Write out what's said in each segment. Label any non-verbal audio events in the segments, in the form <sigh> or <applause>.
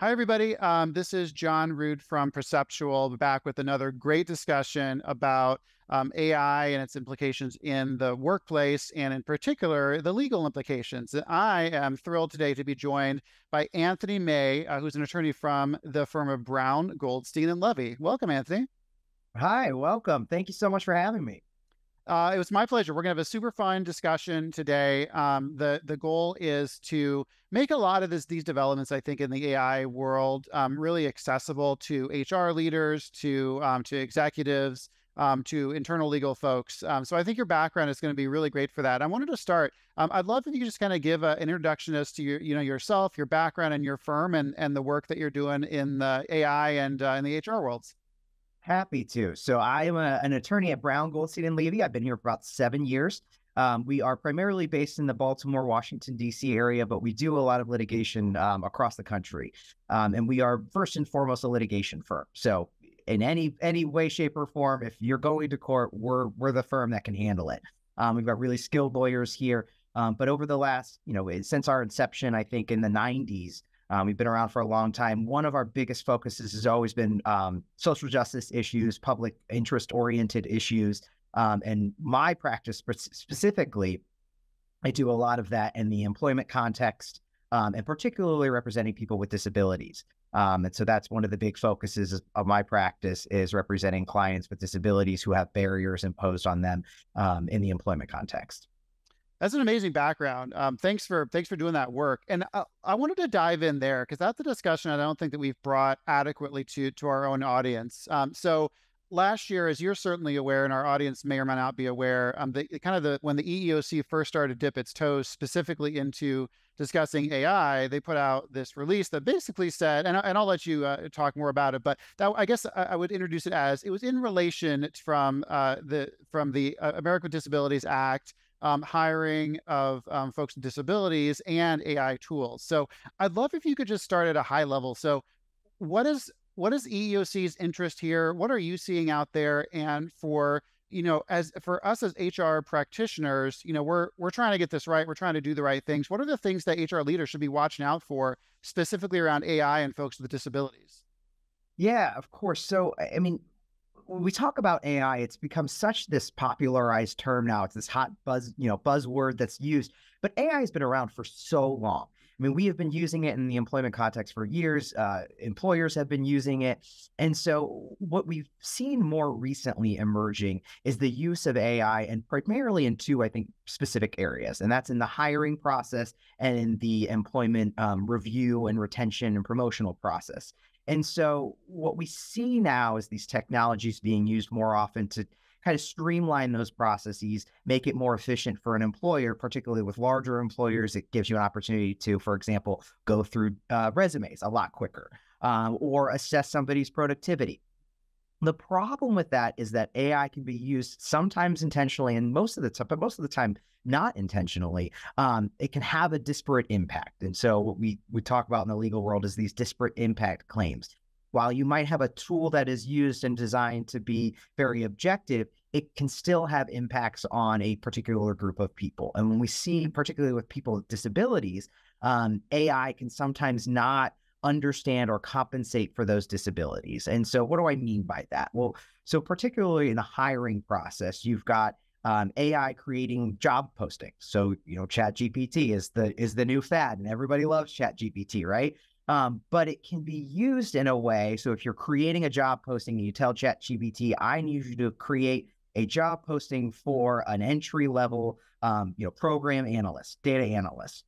Hi, everybody. Um, this is John Rood from Proceptual, back with another great discussion about um, AI and its implications in the workplace, and in particular, the legal implications. I am thrilled today to be joined by Anthony May, uh, who's an attorney from the firm of Brown, Goldstein, and Levy. Welcome, Anthony. Hi, welcome. Thank you so much for having me. Uh, it was my pleasure. We're going to have a super fun discussion today. Um, the the goal is to make a lot of this, these developments, I think, in the AI world, um, really accessible to HR leaders, to um, to executives, um, to internal legal folks. Um, so I think your background is going to be really great for that. I wanted to start. Um, I'd love if you just kind of give a, an introduction as to your, you know, yourself, your background, and your firm, and and the work that you're doing in the AI and uh, in the HR worlds. Happy to. So I am a, an attorney at Brown, Goldstein, and Levy. I've been here for about seven years. Um, we are primarily based in the Baltimore, Washington, D.C. area, but we do a lot of litigation um, across the country. Um, and we are first and foremost a litigation firm. So in any any way, shape, or form, if you're going to court, we're we're the firm that can handle it. Um, we've got really skilled lawyers here. Um, but over the last, you know, since our inception, I think in the 90s, um, we've been around for a long time. One of our biggest focuses has always been um, social justice issues, public interest oriented issues. Um, and my practice specifically, I do a lot of that in the employment context um, and particularly representing people with disabilities. Um, and so that's one of the big focuses of my practice is representing clients with disabilities who have barriers imposed on them um, in the employment context. That's an amazing background. Um, thanks for thanks for doing that work. And I, I wanted to dive in there because that's a discussion I don't think that we've brought adequately to to our own audience. Um, so last year, as you're certainly aware, and our audience may or may not be aware, um, the kind of the when the EEOC first started to dip its toes specifically into discussing AI, they put out this release that basically said, and, and I'll let you uh, talk more about it, but that, I guess I, I, would introduce it as it was in relation from uh, the from the uh, American Disabilities Act um, hiring of um, folks with disabilities and AI tools. So I'd love if you could just start at a high level. So what is what is EEOC's interest here? What are you seeing out there? And for you know, as for us as HR practitioners, you know, we're we're trying to get this right. We're trying to do the right things. What are the things that HR leaders should be watching out for, specifically around AI and folks with disabilities? Yeah, of course. So, I mean, when we talk about AI, it's become such this popularized term now. It's this hot buzz, you know, buzzword that's used. But AI has been around for so long. I mean, we have been using it in the employment context for years. Uh, employers have been using it. And so, what we've seen more recently emerging is the use of AI, and primarily in two, I think, specific areas. And that's in the hiring process and in the employment um, review and retention and promotional process. And so what we see now is these technologies being used more often to kind of streamline those processes, make it more efficient for an employer, particularly with larger employers. It gives you an opportunity to, for example, go through uh, resumes a lot quicker um, or assess somebody's productivity. The problem with that is that AI can be used sometimes intentionally and most of the time, but most of the time not intentionally. Um, it can have a disparate impact. And so what we we talk about in the legal world is these disparate impact claims. While you might have a tool that is used and designed to be very objective, it can still have impacts on a particular group of people. And when we see, particularly with people with disabilities, um, AI can sometimes not understand or compensate for those disabilities. And so, what do I mean by that? Well, so particularly in the hiring process, you've got um, AI creating job postings. So you know, Chat GPT is the is the new fad, and everybody loves Chat GPT, right? Um, but it can be used in a way. So if you're creating a job posting and you tell Chat GPT, I need you to create a job posting for an entry level, um, you know, program analyst, data analyst,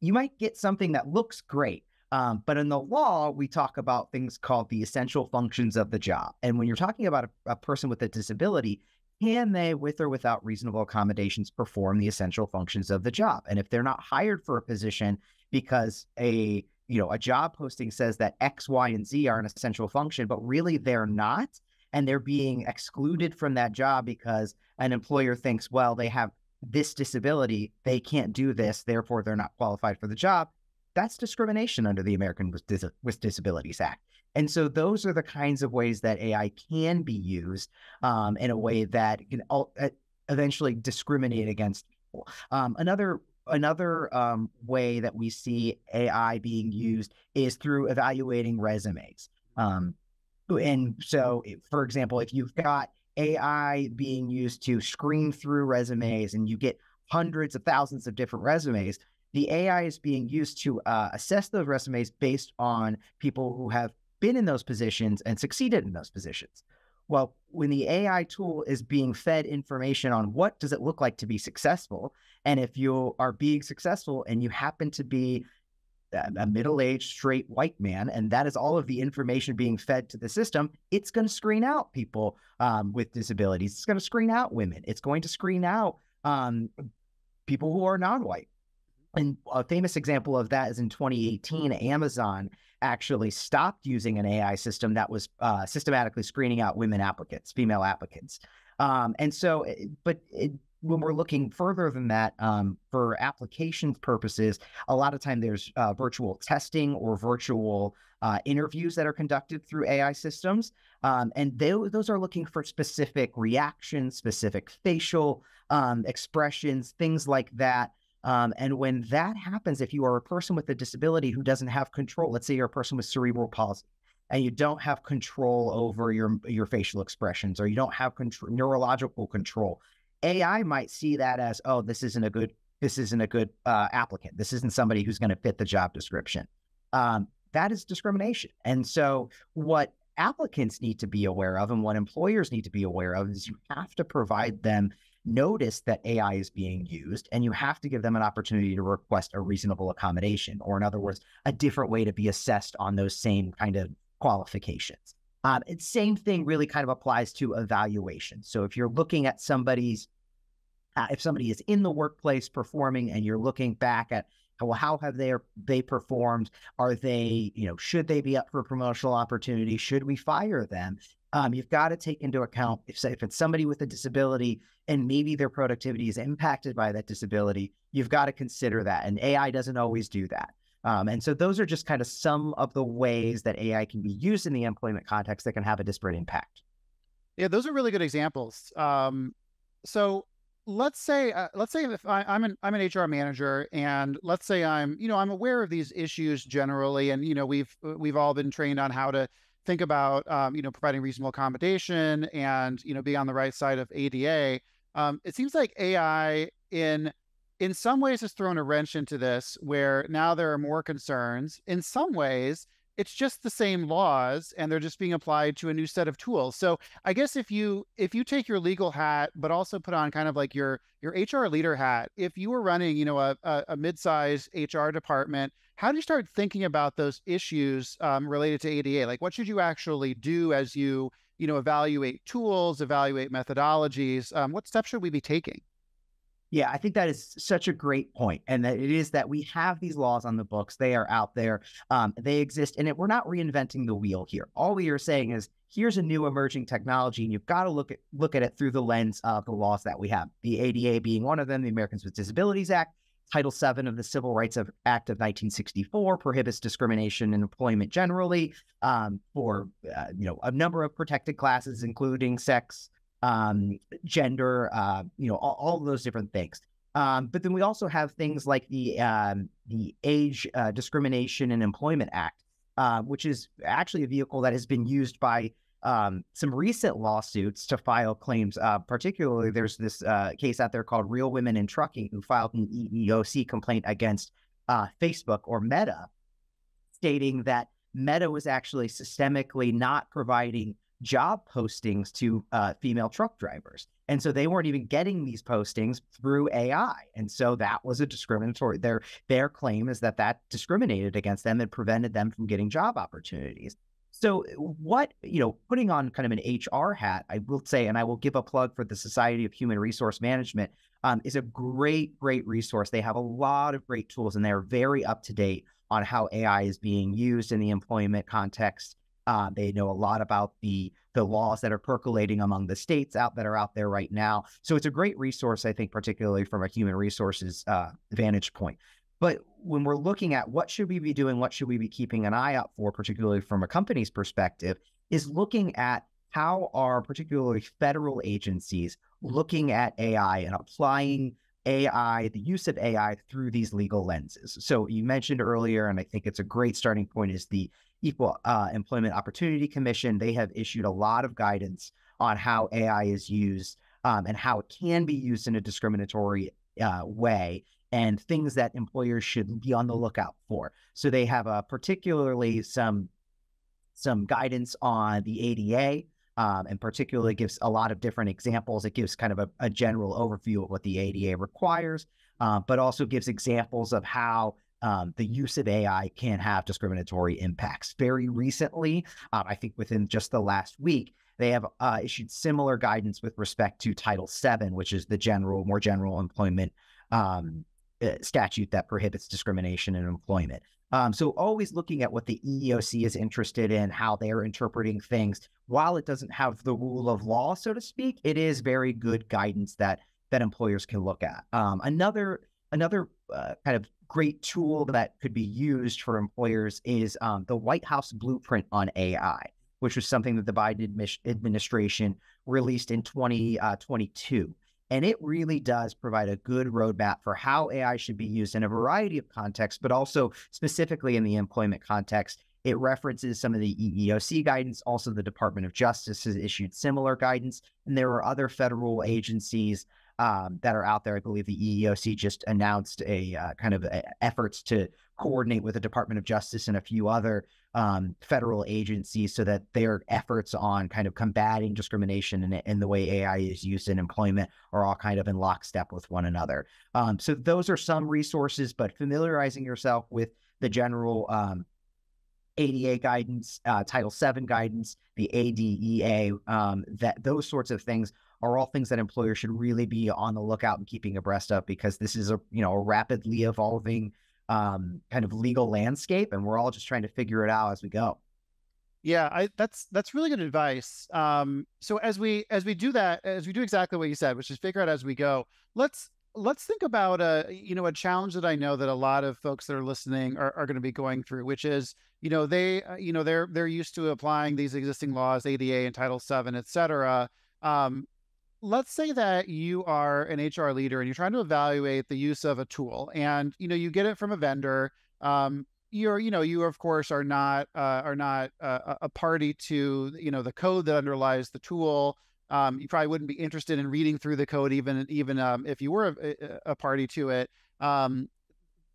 you might get something that looks great. Um, but in the law, we talk about things called the essential functions of the job. And when you're talking about a, a person with a disability, can they, with or without reasonable accommodations, perform the essential functions of the job? And if they're not hired for a position because a you know a job posting says that X, Y, and Z are an essential function, but really they're not, and they're being excluded from that job because an employer thinks, well, they have this disability, they can't do this, therefore they're not qualified for the job that's discrimination under the American with, Dis- with Disabilities Act. And so those are the kinds of ways that AI can be used um, in a way that can eventually discriminate against people. Um, another another um, way that we see AI being used is through evaluating resumes. Um, and so, for example, if you've got AI being used to screen through resumes and you get hundreds of thousands of different resumes, the AI is being used to uh, assess those resumes based on people who have been in those positions and succeeded in those positions. Well, when the AI tool is being fed information on what does it look like to be successful, and if you are being successful and you happen to be a middle-aged straight white man, and that is all of the information being fed to the system, it's going to screen out people um, with disabilities. It's going to screen out women. It's going to screen out um, people who are non-white. And a famous example of that is in 2018, Amazon actually stopped using an AI system that was uh, systematically screening out women applicants, female applicants. Um, and so, eh, but it, when we're looking further than that, um, for applications purposes, a lot of time there's uh, virtual testing or virtual uh, interviews that are conducted through AI systems. Um, and they, those are looking for specific reactions, specific facial um, expressions, things like that. Um, and when that happens, if you are a person with a disability who doesn't have control, let's say you're a person with cerebral palsy, and you don't have control over your your facial expressions, or you don't have neurological control, AI might see that as, oh, this isn't a good this isn't a good uh, applicant. This isn't somebody who's going to fit the job description. Um, that is discrimination. And so, what applicants need to be aware of, and what employers need to be aware of, is you have to provide them notice that AI is being used, and you have to give them an opportunity to request a reasonable accommodation, or in other words, a different way to be assessed on those same kind of qualifications. Um, same thing really kind of applies to evaluation. So if you're looking at somebody's, uh, if somebody is in the workplace performing, and you're looking back at well, how have they they performed? Are they, you know, should they be up for promotional opportunity? Should we fire them? Um, you've got to take into account if, if it's somebody with a disability and maybe their productivity is impacted by that disability, you've got to consider that. And AI doesn't always do that. Um, and so those are just kind of some of the ways that AI can be used in the employment context that can have a disparate impact. Yeah, those are really good examples. Um, so let's say uh, let's say if I, am an I'm an HR manager and let's say I'm you know I'm aware of these issues generally and you know we've we've all been trained on how to think about um, you know providing reasonable accommodation and you know being on the right side of ADA. Um, it seems like AI in in some ways has thrown a wrench into this where now there are more concerns. In some ways, it's just the same laws and they're just being applied to a new set of tools. So I guess if you if you take your legal hat, but also put on kind of like your your HR leader hat, if you were running, you know, a, a, a mid-sized HR department, how do you start thinking about those issues um, related to ADA? Like what should you actually do as you, you know, evaluate tools, evaluate methodologies? Um, what steps should we be taking? Yeah, I think that is such a great point, and that it is that we have these laws on the books; they are out there, um, they exist, and it, we're not reinventing the wheel here. All we are saying is, here's a new emerging technology, and you've got to look at look at it through the lens of the laws that we have. The ADA being one of them, the Americans with Disabilities Act, Title VII of the Civil Rights Act of 1964 prohibits discrimination in employment generally um, for uh, you know a number of protected classes, including sex, um, gender, uh, you know, all, all, those different things. Um, but then we also have things like the um, the Age uh, Discrimination and Employment Act, uh, which is actually a vehicle that has been used by um, some recent lawsuits to file claims. Uh, particularly, there's this uh, case out there called Real Women in Trucking, who filed an EEOC complaint against uh, Facebook or Meta, stating that Meta was actually systemically not providing job postings to uh, female truck drivers. And so they weren't even getting these postings through AI. And so that was a discriminatory. Their their claim is that that discriminated against them and prevented them from getting job opportunities. So what, you know, putting on kind of an HR hat, I will say, and I will give a plug for the Society of Human Resource Management, um, is a great, great resource. They have a lot of great tools and they're very up to date on how AI is being used in the employment context uh, they know a lot about the the laws that are percolating among the states out that are out there right now. So it's a great resource, I think, particularly from a human resources uh, vantage point. But when we're looking at what should we be doing, what should we be keeping an eye out for, particularly from a company's perspective, is looking at how are particularly federal agencies looking at AI and applying AI, the use of AI through these legal lenses. So you mentioned earlier, and I think it's a great starting point, is the Equal uh, Employment Opportunity Commission. They have issued a lot of guidance on how AI is used um, and how it can be used in a discriminatory uh, way and things that employers should be on the lookout for. So they have uh, particularly some some guidance on the ADA, um, and particularly gives a lot of different examples. It gives kind of a, a general overview of what the ADA requires, uh, but also gives examples of how um, the use of AI can have discriminatory impacts. Very recently, um, I think within just the last week, they have uh, issued similar guidance with respect to Title VII, which is the general, more general employment um, uh, statute that prohibits discrimination in employment. Um, so always looking at what the EEOC is interested in, how they're interpreting things. While it doesn't have the rule of law, so to speak, it is very good guidance that that employers can look at. Um, another another uh, kind of great tool that could be used for employers is um, the White House Blueprint on AI, which was something that the Biden administration released in 2022. 20, uh, and it really does provide a good roadmap for how AI should be used in a variety of contexts, but also specifically in the employment context. It references some of the EEOC guidance. Also, the Department of Justice has issued similar guidance. And there are other federal agencies um, that are out there. I believe the EEOC just announced a uh, kind of a, efforts to coordinate with the Department of Justice and a few other um, federal agencies so that their efforts on kind of combating discrimination and, and, the way AI is used in employment are all kind of in lockstep with one another. Um, so those are some resources, but familiarizing yourself with the general um, ADA guidance, uh, Title VII guidance, the ADEA, um, that those sorts of things are all things that employers should really be on the lookout and keeping abreast of because this is a you know a rapidly evolving um, kind of legal landscape, and we're all just trying to figure it out as we go. Yeah, I, that's that's really good advice. Um, so as we as we do that, as we do exactly what you said, which is figure out as we go. Let's let's think about a you know a challenge that I know that a lot of folks that are listening are, are going to be going through, which is you know they uh, you know they're they're used to applying these existing laws, ADA and Title VII, et cetera. Um, let's say that you are an HR leader and you're trying to evaluate the use of a tool and you know you get it from a vendor um, you're you know you of course are not uh, are not uh, a party to you know the code that underlies the tool. Um, you probably wouldn't be interested in reading through the code even even um, if you were a, a party to it. Um,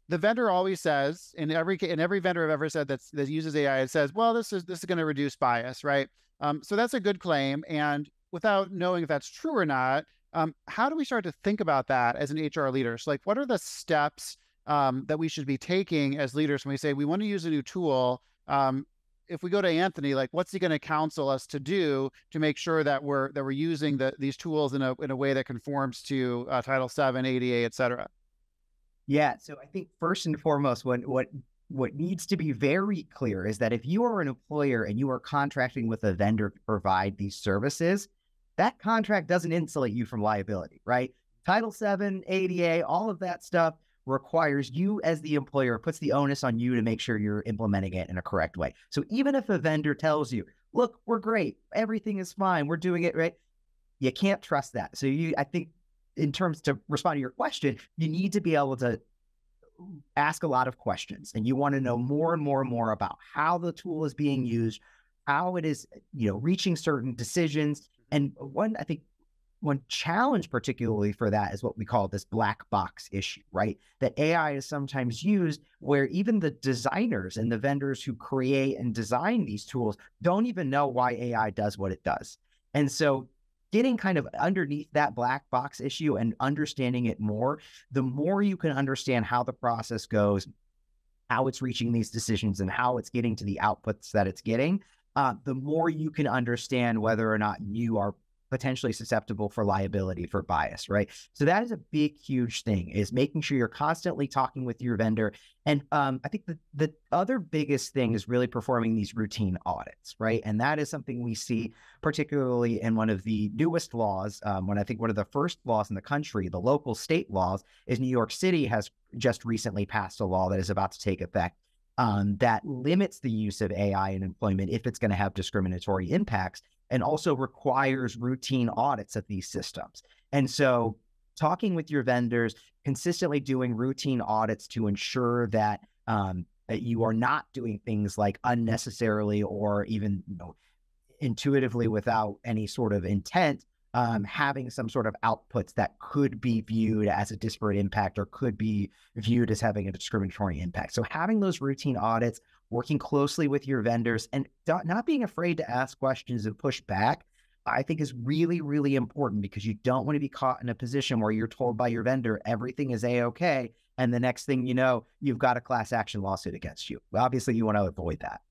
the vendor always says in every in every vendor I've ever said that's that uses AI it says well this is this is going to reduce bias right? Um, so that's a good claim and without knowing if that's true or not, um, how do we start to think about that as an HR leader? So, like, what are the steps um, that we should be taking as leaders when we say we want to use a new tool? Um, if we go to Anthony, like, what's he going to counsel us to do to make sure that we're that we're using the, these tools in a in a way that conforms to uh, Title VII, ADA, et cetera? Yeah. So I think first and foremost, what what what needs to be very clear is that if you are an employer and you are contracting with a vendor to provide these services, that contract doesn't insulate you from liability, right? Title VII, ADA, all of that stuff requires you as the employer, puts the onus on you to make sure you're implementing it in a correct way. So even if a vendor tells you, look, we're great, everything is fine, we're doing it right, you can't trust that. So you, I think, in terms to respond to your question, you need to be able to ask a lot of questions and you want to know more and more and more about how the tool is being used, how it is, you know, reaching certain decisions, and one, I think, one challenge particularly for that is what we call this black box issue, right? That AI is sometimes used where even the designers and the vendors who create and design these tools don't even know why AI does what it does. And so getting kind of underneath that black box issue and understanding it more, the more you can understand how the process goes, how it's reaching these decisions and how it's getting to the outputs that it's getting, uh, the more you can understand whether or not you are potentially susceptible for liability for bias, right? So that is a big, huge thing is making sure you're constantly talking with your vendor. And um, I think the, the other biggest thing is really performing these routine audits, right? And that is something we see particularly in one of the newest laws. Um, when I think one of the first laws in the country, the local state laws, is New York City has just recently passed a law that is about to take effect um, that limits the use of AI in employment if it's going to have discriminatory impacts and also requires routine audits of these systems. And so talking with your vendors, consistently doing routine audits to ensure that um, that you are not doing things like unnecessarily or even you know, intuitively without any sort of intent um, having some sort of outputs that could be viewed as a disparate impact or could be viewed as having a discriminatory impact. So having those routine audits, working closely with your vendors, and not being afraid to ask questions and push back, I think is really, really important because you don't want to be caught in a position where you're told by your vendor everything is a okay, and the next thing you know, you've got a class action lawsuit against you. Obviously, you want to avoid that.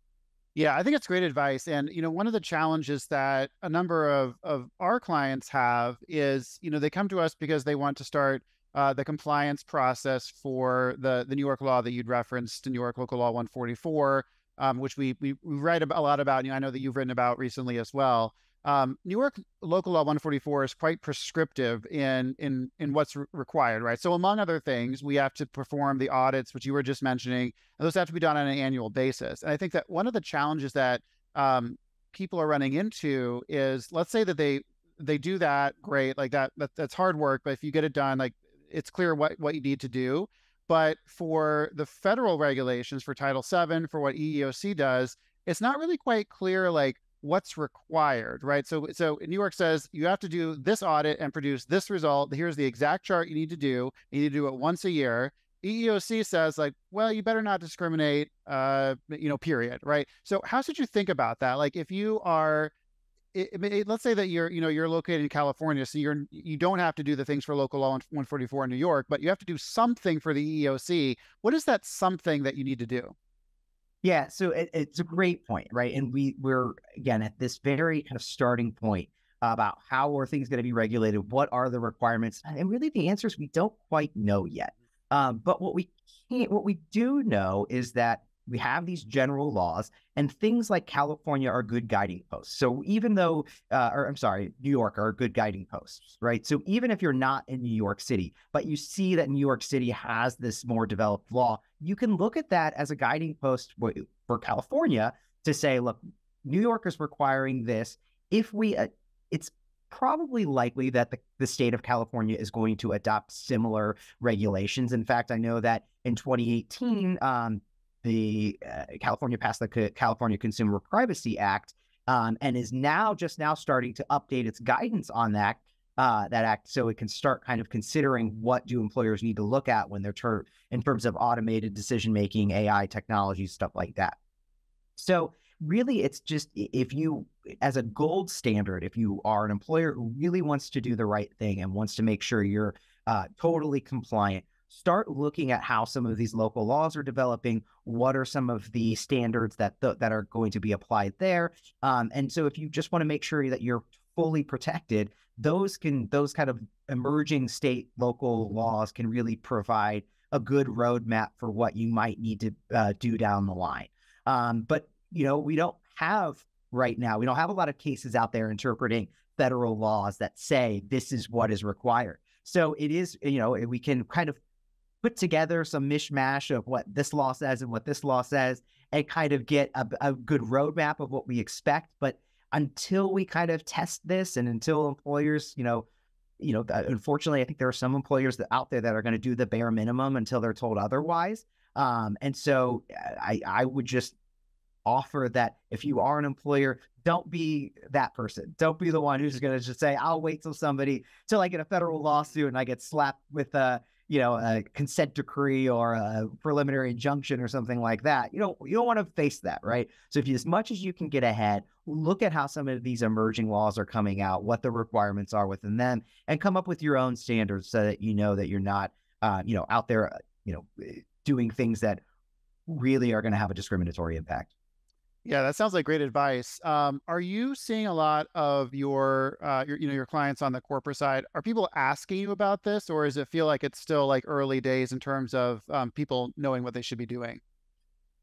Yeah, I think it's great advice. And you know, one of the challenges that a number of of our clients have is, you know, they come to us because they want to start uh, the compliance process for the the New York law that you'd referenced, New York Local Law 144, um, which we, we we write a lot about. You know, I know that you've written about recently as well. Um, New York Local Law 144 is quite prescriptive in in in what's re- required, right? So among other things, we have to perform the audits, which you were just mentioning, and those have to be done on an annual basis. And I think that one of the challenges that um, people are running into is, let's say that they they do that, great, like that, that that's hard work, but if you get it done, like it's clear what what you need to do. But for the federal regulations for Title VII, for what EEOC does, it's not really quite clear, like what's required, right? So, so New York says you have to do this audit and produce this result. Here's the exact chart you need to do. You need to do it once a year. EEOC says like, well, you better not discriminate, uh, you know, period, right? So, how should you think about that? Like, if you are it, it, let's say that you're you know you're located in California, so you're you don't have to do the things for local law 144 in New York, but you have to do something for the EEOC. What is that something that you need to do? Yeah, so it, it's a great point, right? And we we're again at this very kind of starting point about how are things going to be regulated, what are the requirements, and really the answers we don't quite know yet. Um, but what we can't, what we do know is that we have these general laws and things like California are good guiding posts. So even though, uh, or I'm sorry, New York are good guiding posts, right? So even if you're not in New York City, but you see that New York City has this more developed law, you can look at that as a guiding post for California to say, look, New York is requiring this. If we, uh, it's probably likely that the, the state of California is going to adopt similar regulations. In fact, I know that in 2018, um, the uh, California passed the California Consumer Privacy Act um, and is now just now starting to update its guidance on that uh, that act so it can start kind of considering what do employers need to look at when they're ter- in terms of automated decision making, AI technology, stuff like that. So really, it's just if you, as a gold standard, if you are an employer who really wants to do the right thing and wants to make sure you're uh, totally compliant, start looking at how some of these local laws are developing. What are some of the standards that th- that are going to be applied there? Um, and so, if you just want to make sure that you're fully protected, those can those kind of emerging state local laws can really provide a good roadmap for what you might need to uh, do down the line. Um, but you know, we don't have right now. We don't have a lot of cases out there interpreting federal laws that say this is what is required. So it is, you know, we can kind of put together some mishmash of what this law says and what this law says and kind of get a, a good roadmap of what we expect. But until we kind of test this and until employers, you know, you know, uh, unfortunately, I think there are some employers that out there that are going to do the bare minimum until they're told otherwise. Um, and so uh, I, I would just offer that if you are an employer, don't be that person. Don't be the one who's going to just say, I'll wait till somebody, till I get a federal lawsuit and I get slapped with a, you know, a consent decree or a preliminary injunction or something like that. You don't you don't want to face that, right? So if you, as much as you can get ahead, look at how some of these emerging laws are coming out, what the requirements are within them, and come up with your own standards so that you know that you're not, uh, you know, out there, uh, you know, eh, doing things that really are going to have a discriminatory impact. Yeah, that sounds like great advice. Um, are you seeing a lot of your, uh, your, you know, your clients on the corporate side? Are people asking you about this, or does it feel like it's still like early days in terms of um, people knowing what they should be doing?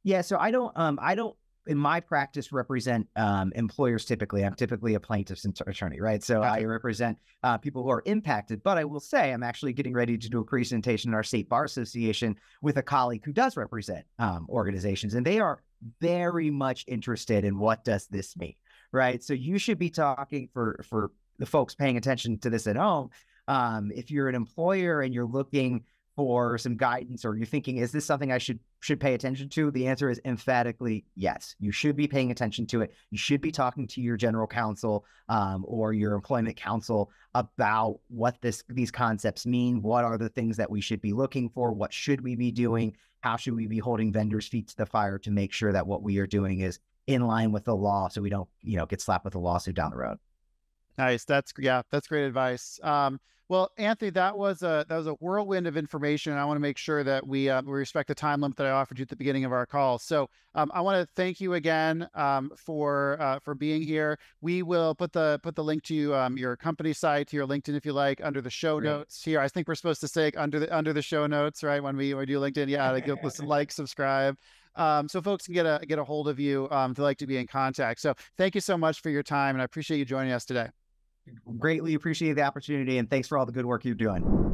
Yeah, so I don't, um, I don't, in my practice, represent um, employers. Typically, I'm typically a plaintiff's attorney, right? So gotcha. I represent uh, people who are impacted. But I will say, I'm actually getting ready to do a presentation in our state bar association with a colleague who does represent um, organizations, and they are very much interested in what does this mean, right? So you should be talking for for the folks paying attention to this at home. Um, if you're an employer and you're looking for some guidance or you're thinking, is this something I should should pay attention to? The answer is emphatically yes. You should be paying attention to it. You should be talking to your general counsel um, or your employment counsel about what this these concepts mean. What are the things that we should be looking for? What should we be doing? How should we be holding vendors' feet to the fire to make sure that what we are doing is in line with the law, so we don't you know get slapped with a lawsuit down the road. Nice. That's yeah, that's great advice. Um, well, Anthony, that was a that was a whirlwind of information. I want to make sure that we uh, we respect the time limit that I offered you at the beginning of our call. So um, I want to thank you again um, for uh, for being here. We will put the put the link to um, your company site, to your LinkedIn, if you like, under the show Great. notes here. I think we're supposed to say under the under the show notes, right? When we when we do LinkedIn, yeah, like listen, <laughs> like, subscribe. Um, so folks can get a get a hold of you um, if they like to be in contact. So thank you so much for your time, and I appreciate you joining us today. Greatly appreciate the opportunity and thanks for all the good work you're doing.